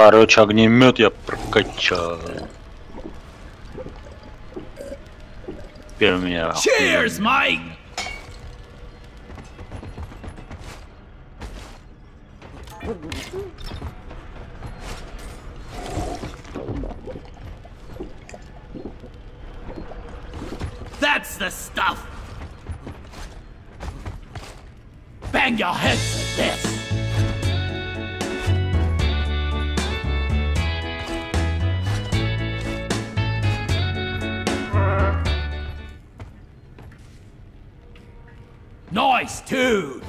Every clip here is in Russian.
Короче, огнемет я прокачал. Теперь у меня... Cheers, mate! That's the stuff! Bang your heads at this! Nice, dude!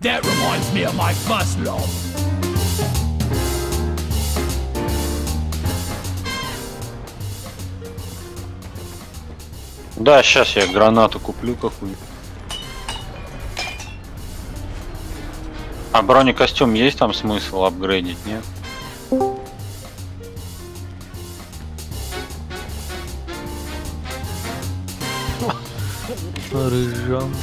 That reminds me of my first love. Да, сейчас я гранату куплю какую. А бронекостюм есть там смысл апгрейдить, нет? Рыжан.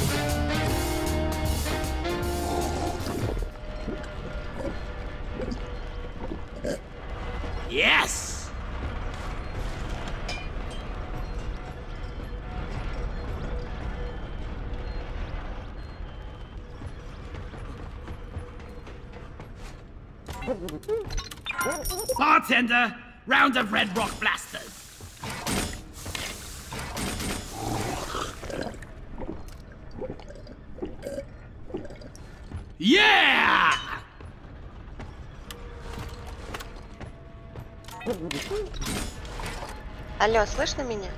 Алло, слышно меня?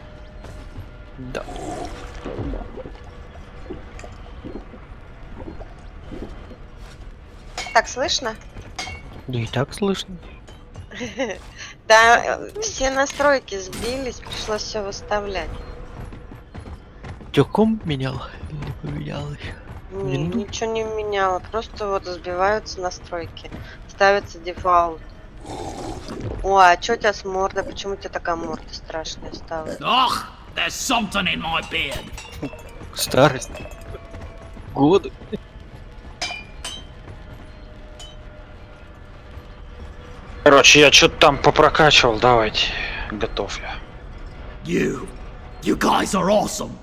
Да. Так, слышно? Да и так слышно. Да, все настройки сбились, пришлось все выставлять. Чё, комп менял? Или поменял? Не, Винду? ничего не меняло, просто вот сбиваются настройки. Ставится дефолт. О, а чё у тебя с мордой? Почему у тебя такая морда страшная стала? Ugh, there's something in my beard. Старость. Годы. Короче, я что-то там попрокачивал, давайте. Готов я. You, you guys are awesome.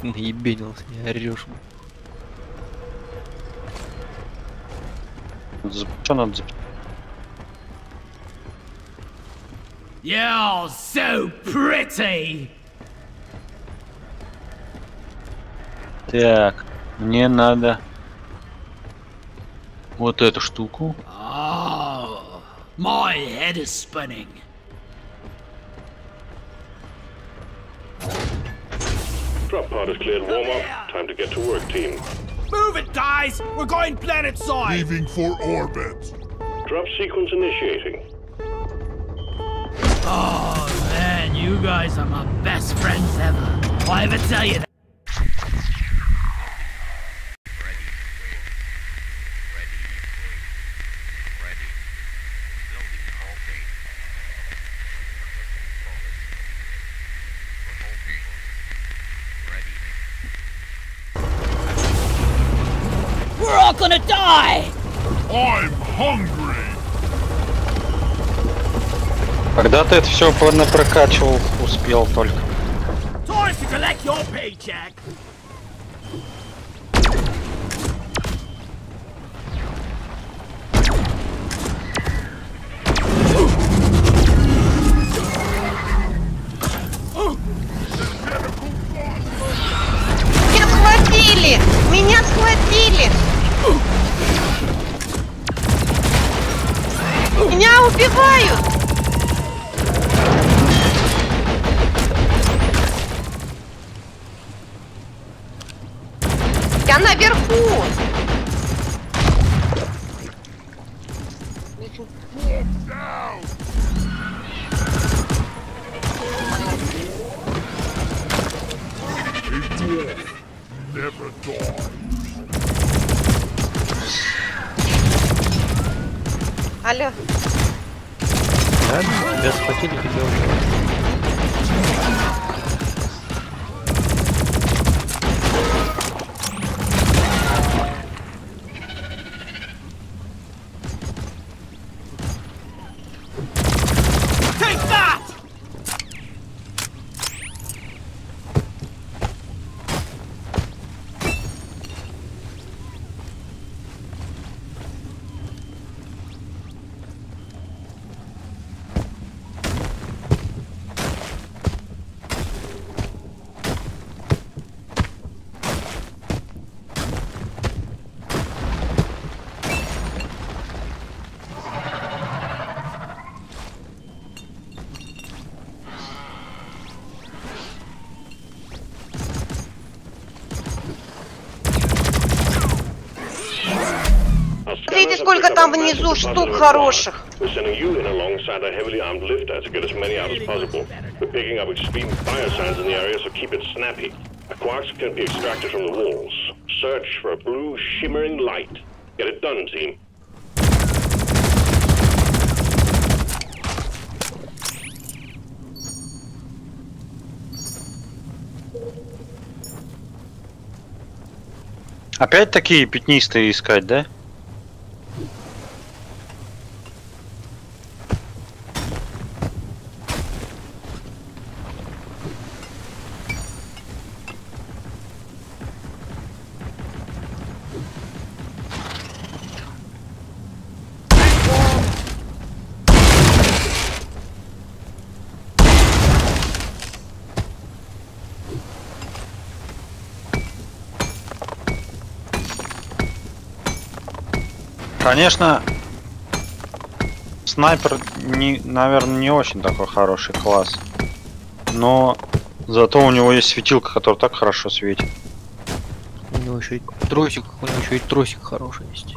Наебенился, не орешь. Что надо зап- You're so pretty. Так, мне надо вот эту штуку. Oh, my head is spinning. Drop pod is cleared warm up. Time to get to work, team. Move it, guys. We're going planet side. Leaving for orbit. Drop sequence initiating. Oh man, you guys are my best friends ever. I ever tell you that? All gonna die! I'm hungry. Когда ты это все прокачивал, успел только. Time to collect your paycheck! Убивают! Я наверху! So keep it snappy. The quarks can be extracted from the walls. Search for a blue shimmering light. Get it done, team. Опять такие пятнистые искать, да? Конечно, снайпер, не, наверное, не очень такой хороший класс. Но зато у него есть светилка, которая так хорошо светит. У него еще и тросик, у него еще и тросик хороший есть.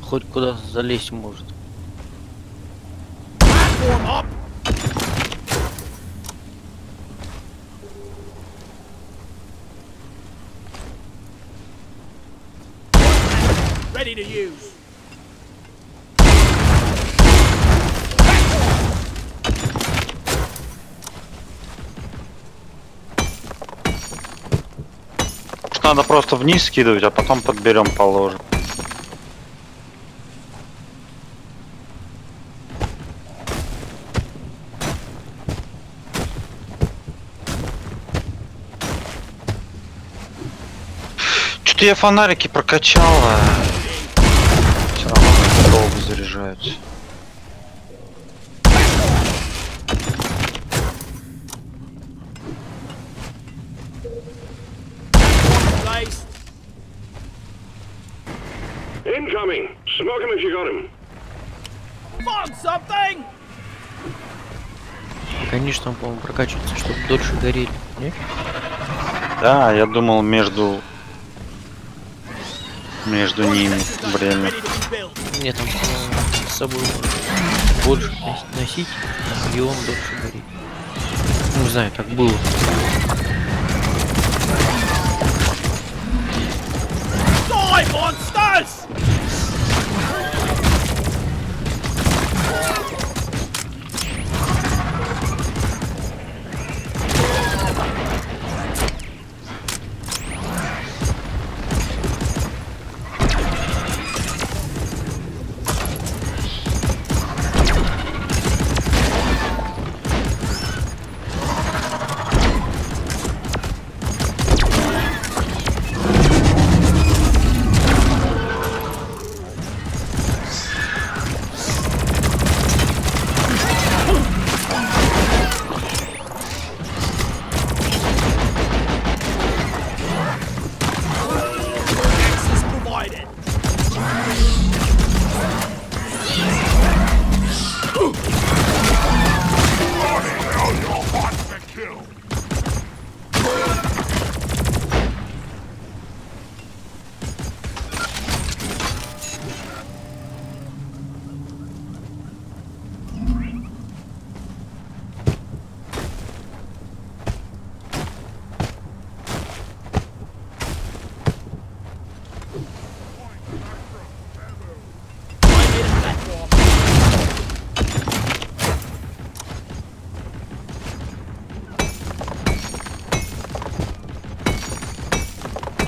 Хоть куда залезть может. Надо просто вниз скидывать, а потом подберем положим. Что-то я фонарики прокачала. Все равно долго заряжаются. Конечно, он, по-моему, прокачивается, чтобы дольше горели. Не? Да, я думал между между ними время. Нет, там с собой больше нос- носить, и он дольше горит. Ну, Не знаю, так было. Monsters!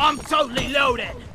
I'm totally loaded.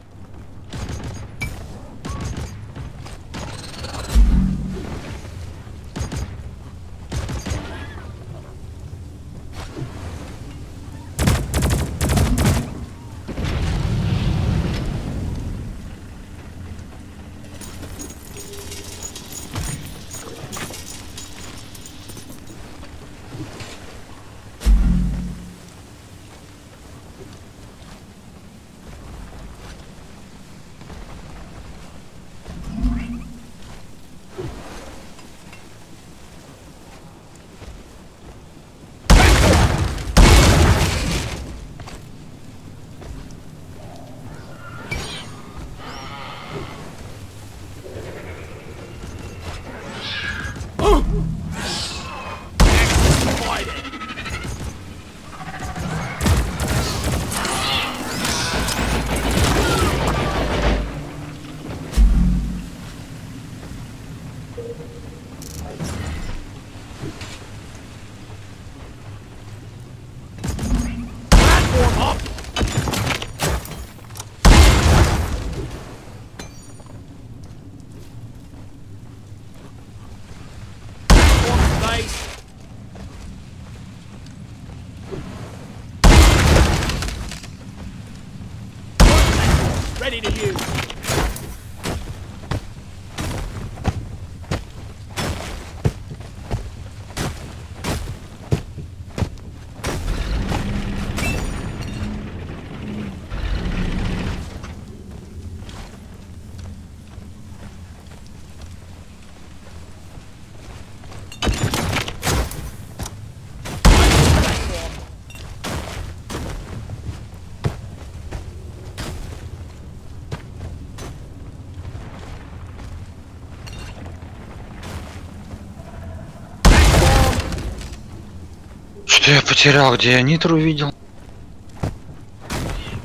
Что я потерял? Где я нитру видел?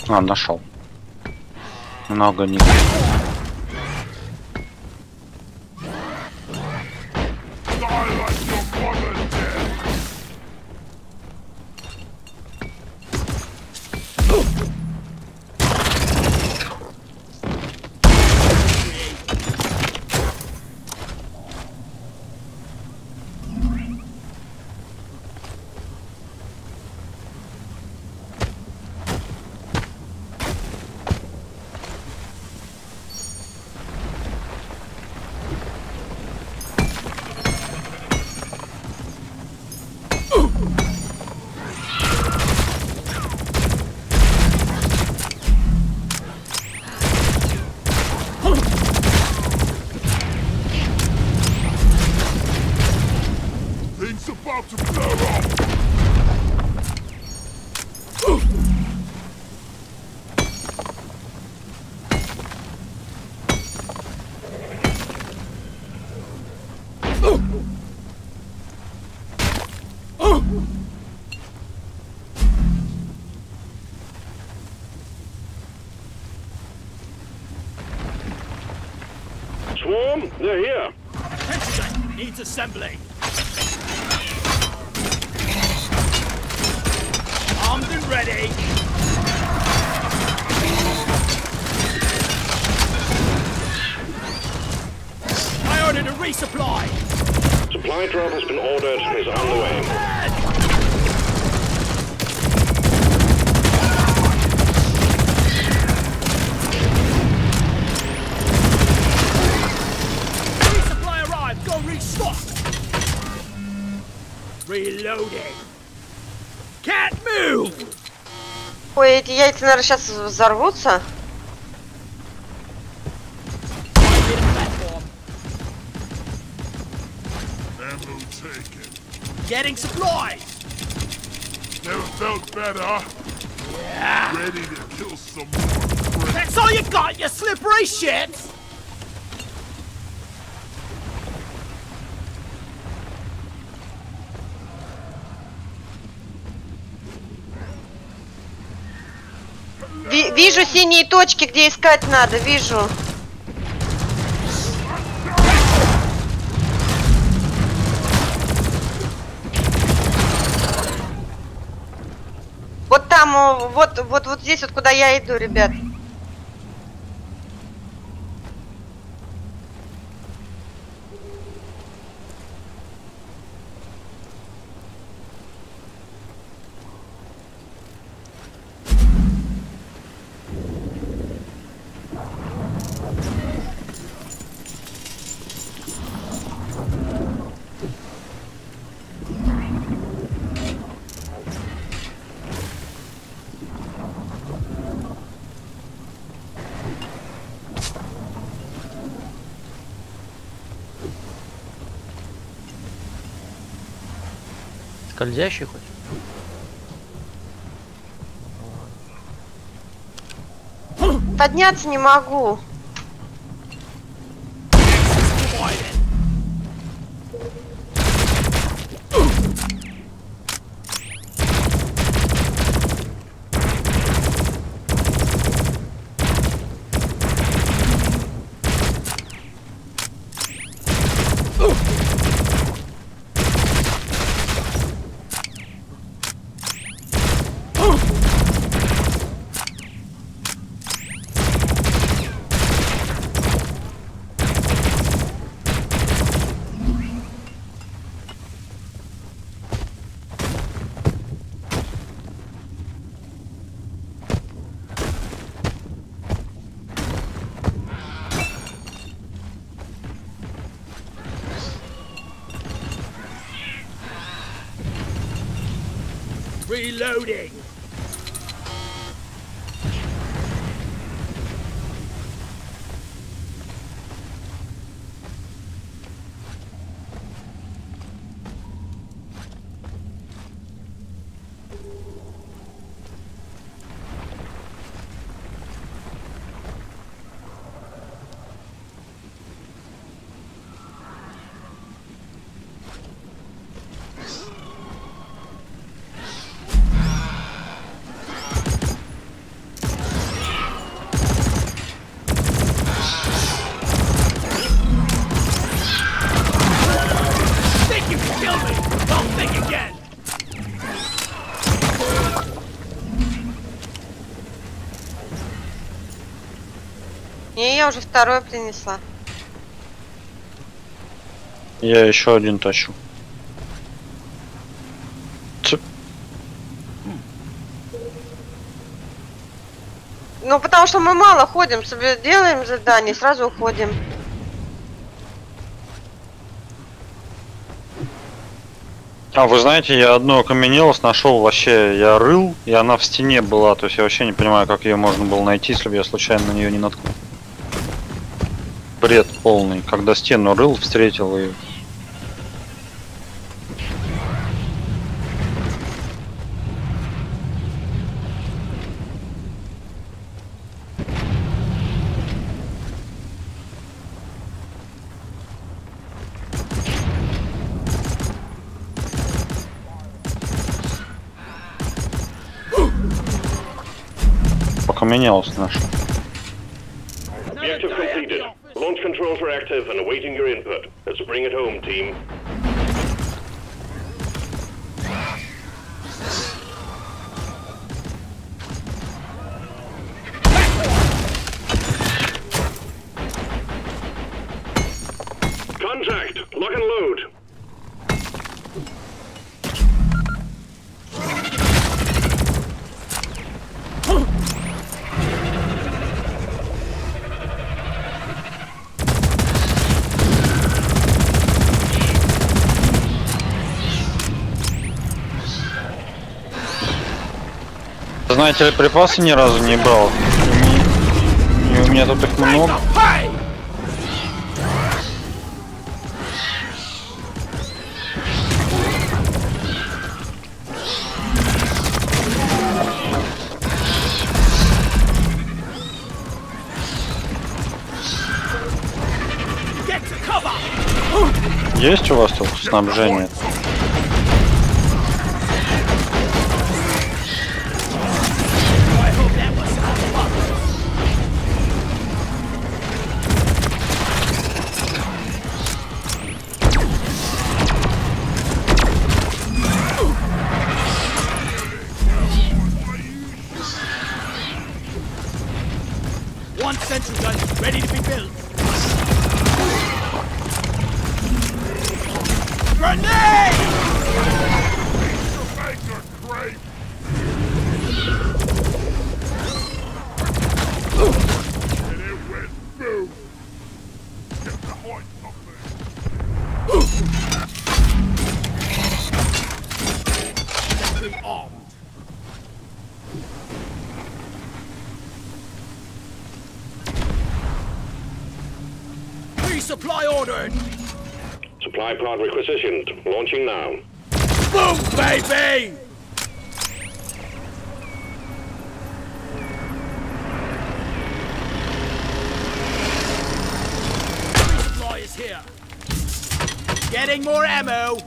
А, нашел. Много нитру. They're here. Pentagon needs assembly. Armed and ready. I ordered a resupply. Supply drop has been ordered and is on the way. Reloading. Can't move. Ой, эти яйца, наверное, сейчас взорвутся. Hit a platform. Ammo taken. Getting supplies. Never felt better. Ready to kill some more friends. That's all you got, you slippery shit. Вижу синие точки, где искать надо, вижу. Вот там вот, вот, вот здесь, вот куда я иду, ребят. Скользящий хоть? Подняться не могу. Reloading. Я уже второй принесла. Я еще один тащу. Ну, потому что мы мало ходим, делаем задание, сразу уходим. А вы знаете, я одну окаменелость нашел вообще, я рыл, и она в стене была, то есть я вообще не понимаю, как ее можно было найти, если бы я случайно на нее не наткнул. Бред полный, когда стену рыл, встретил и окаменелость наша. Controls are active and awaiting your input. Let's bring it home, team. Contact! Lock and load! Знаете ли, припасы ни разу не брал. И, у меня тут их много. Есть у вас тут снабжение? Requisitioned. Launching now. Boom, baby! Is here. Getting more ammo.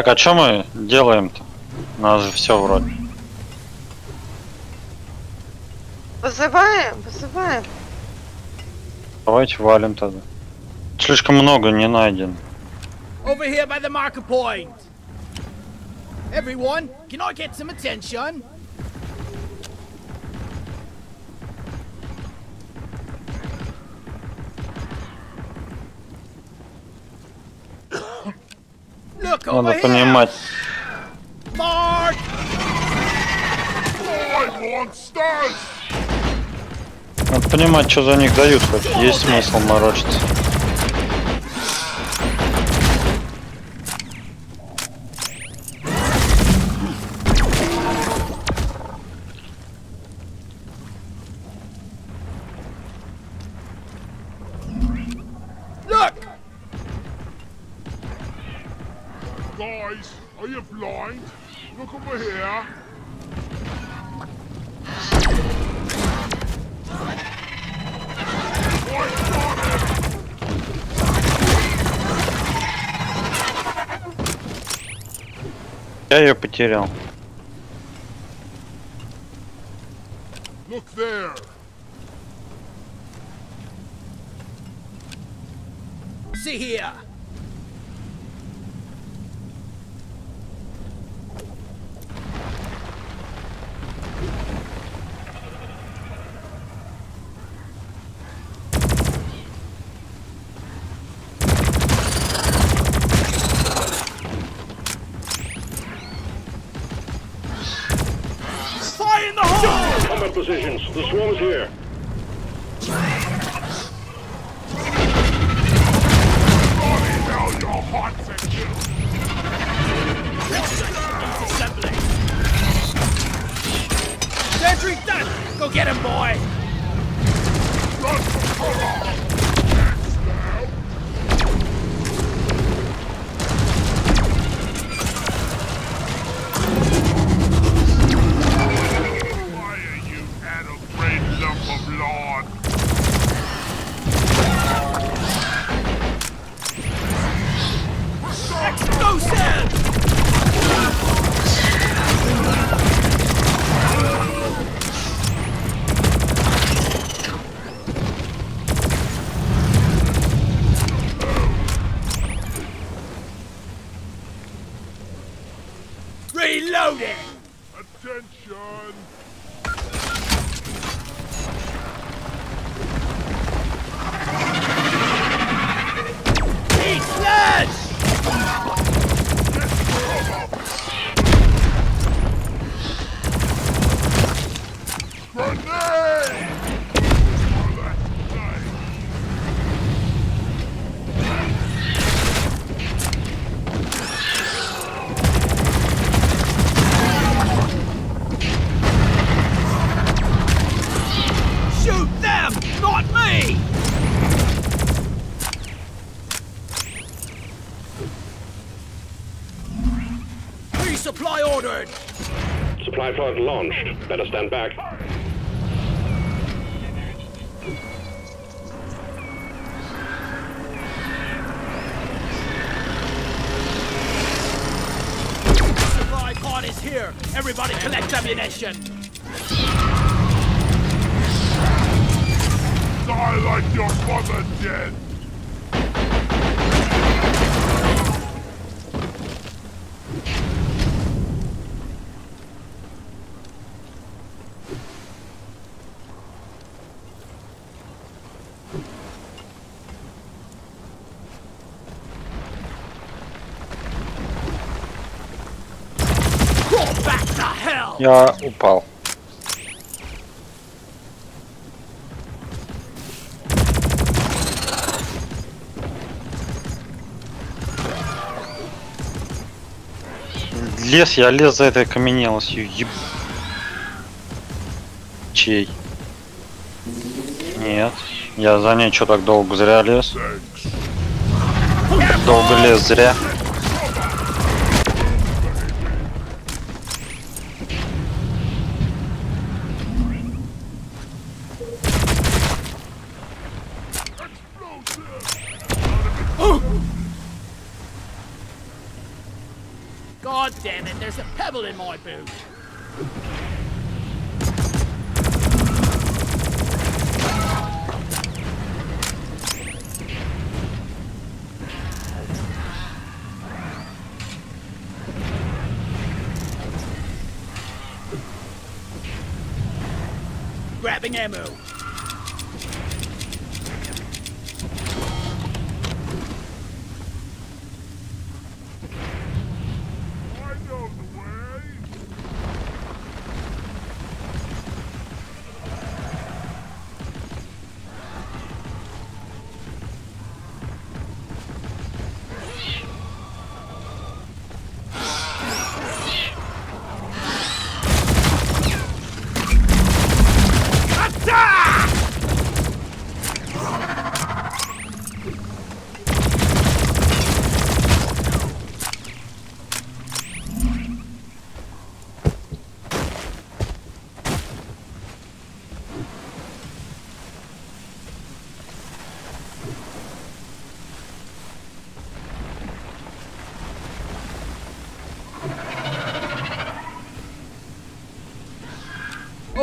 Так, а что мы делаем-то? У нас же все вроде. Вызываем, вызываем. Давайте валим тогда. Слишком много не найдено. Over here by the marker point. Everyone, can I get some attention? Надо понимать. Надо понимать, что за них дают хоть. Есть смысл морочиться. Я ее потерял. Look there. Fire in the hole! Combat positions. The swarm's here. Bloody hell, you're hot to kill. Assembly. Sentry done! Go get him, boy! Launched. Better stand back. Supply pod is here! Everybody collect ammunition! Я упал. Лес, я лез за этой каменелостью, еб... Чей? Нет, я за ней что так долго зря лез? Долго лез зря.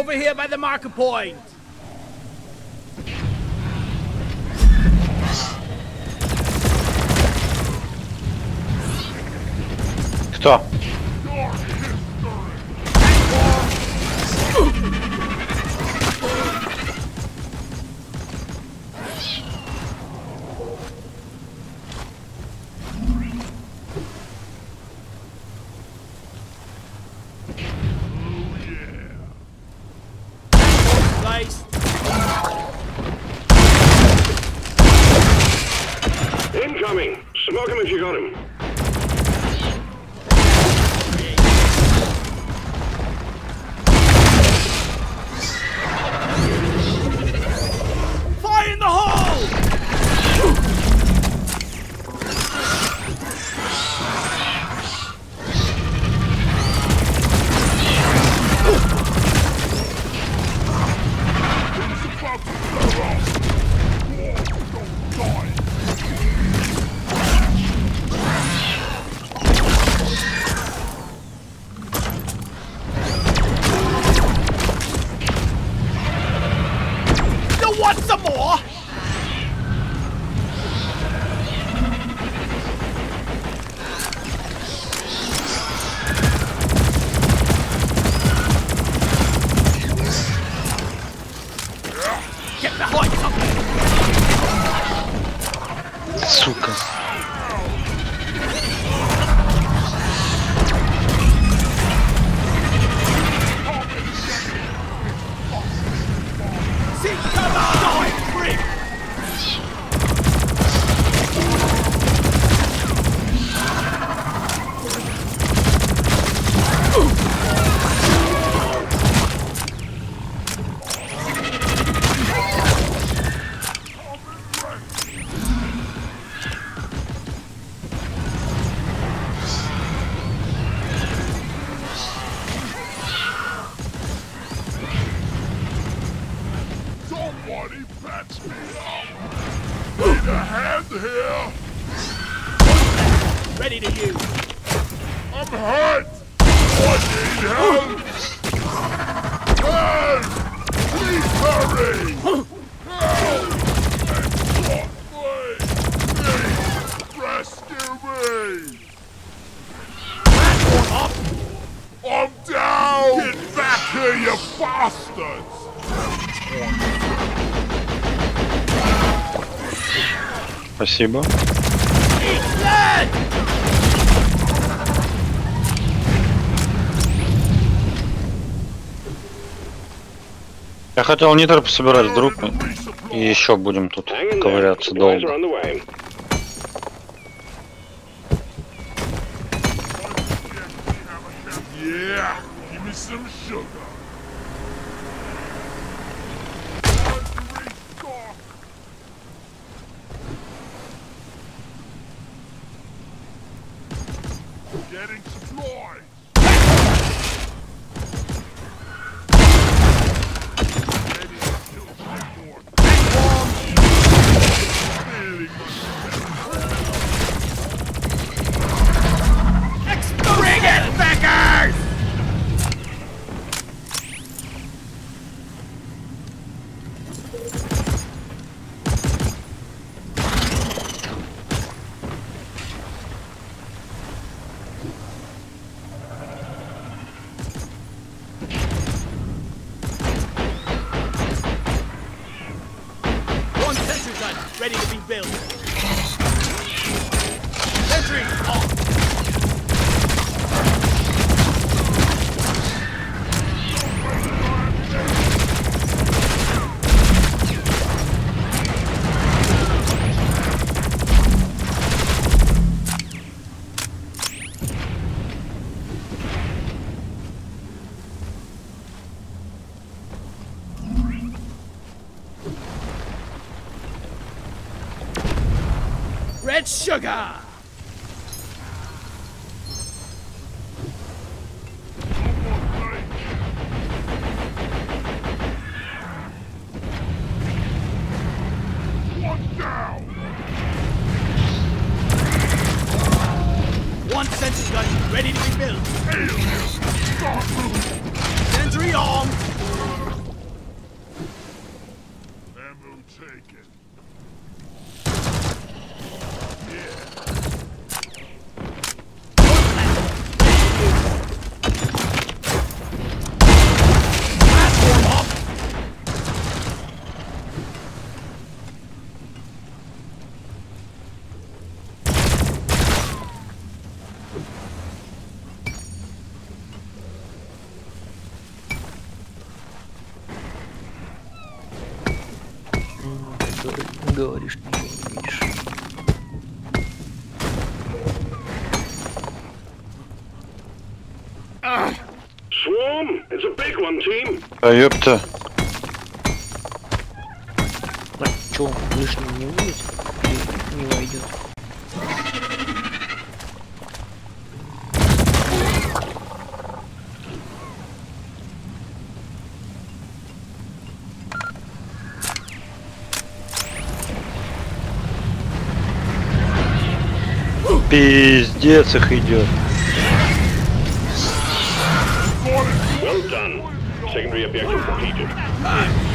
Over here by the marker point! Place. Incoming! Smoke him if you got him. Спасибо. Я хотел нитро пособирать, вдруг и еще будем тут ковыряться долго. Yeah, give me some sugar. 者が Да ёпта. А чё, он лишним не будет? Не войдет? Пиздец их идет. Secondary objective completed.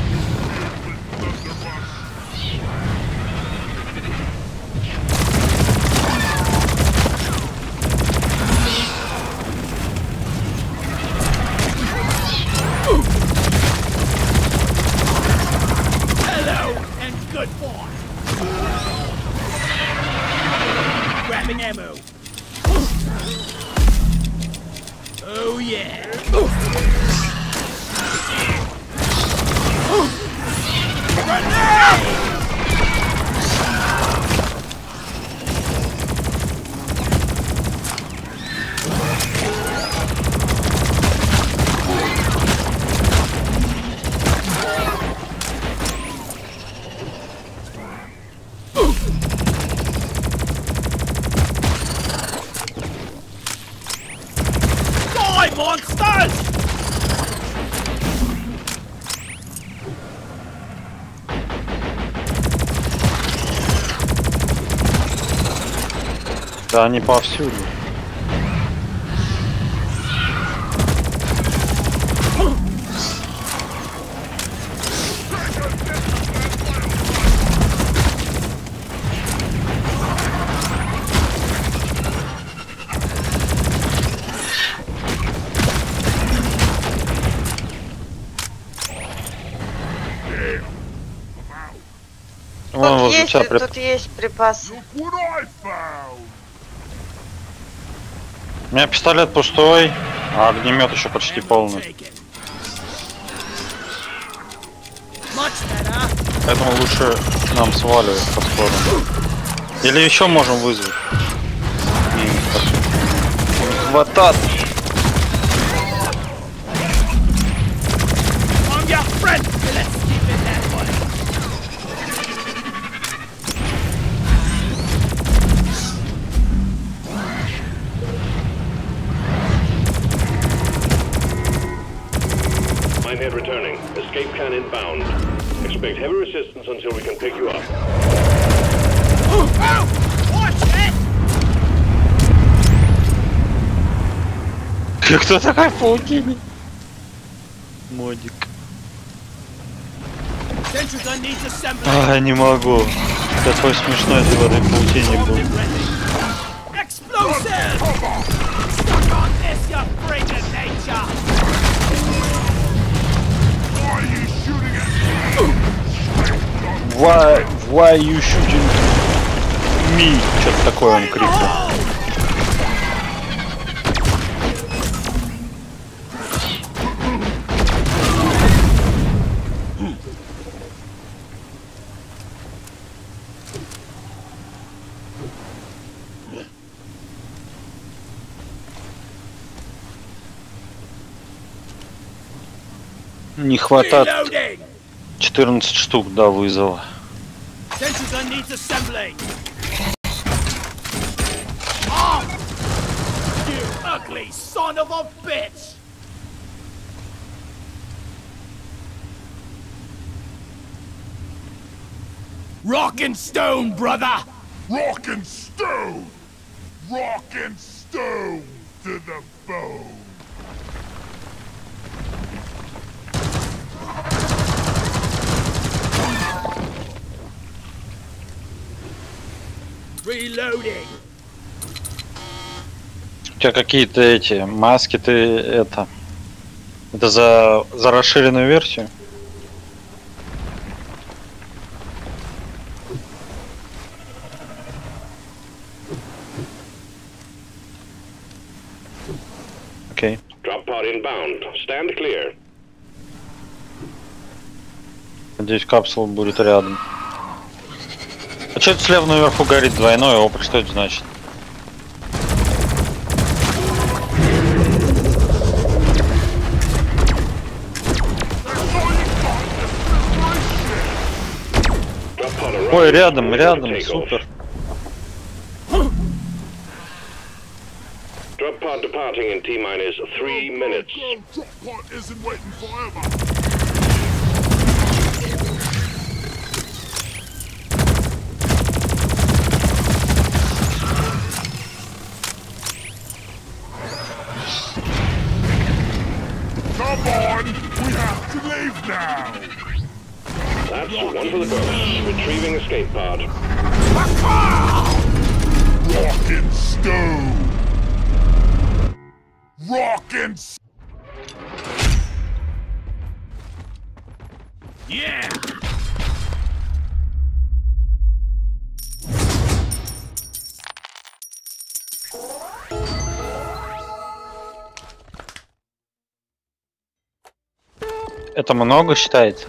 Да они повсюду. Вон Тут есть, тут припасы. Look what I found! У меня пистолет пустой, а огнемет еще почти полный. Поэтому лучше нам сваливать по скорому. Или еще можем вызвать. Не. Let's resistance until we can pick you up. Oh, oh! Watch it! Кто такая в паутине? Модик. А, не могу. Какой смешной ты в этой паутине был. Why, why you shooting me? Что-то такое он крикнул. Не хватает Reloading! 14 штук до вызова. Sentry gun needs assembling! Oh! You ugly son of a bitch! Rock and stone, brother! rock and stone? Rock and stone to the bone. У тебя какие-то эти маски, ты это... Это за, за расширенную версию? Окей. Drop pod inbound. Stand clear. Надеюсь, капсула будет рядом. А что это слева наверху горит двойной опыт? Что это значит? Ой, рядом, рядом, супер. Drop pod departing in T minus three minutes. Now. That's one for the books. Retrieving escape pod. Rock and stone. Rock and s- Yeah! Это много считается?